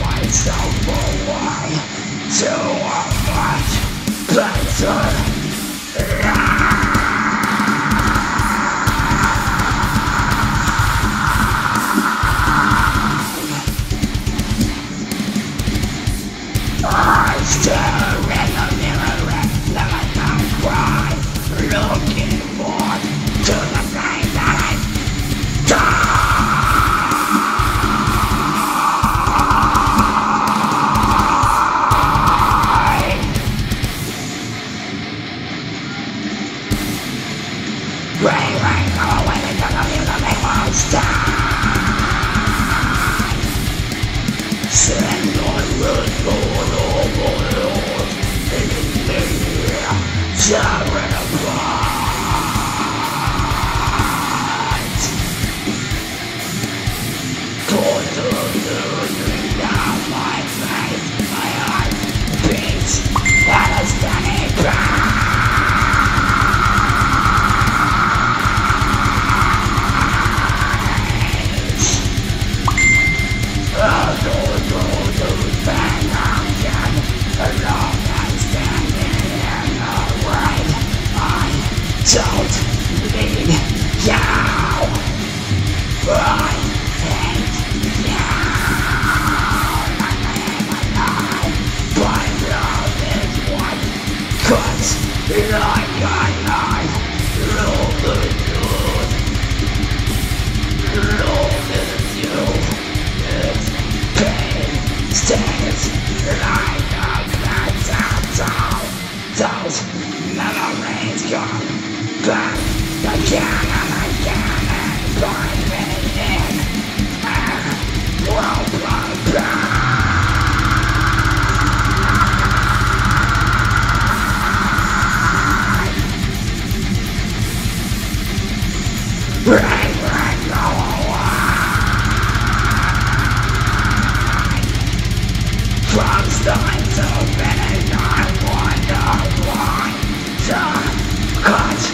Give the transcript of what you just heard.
myself away. To a much better I stare Shadow. Don't need you. I you. I am alive, but love is what cuts like a knife. Love is good. Love is you. It's pain stays like a pencil. Those memories come back again and again and me in and will blow back. Away. From signs opening, I wonder why. Sun cut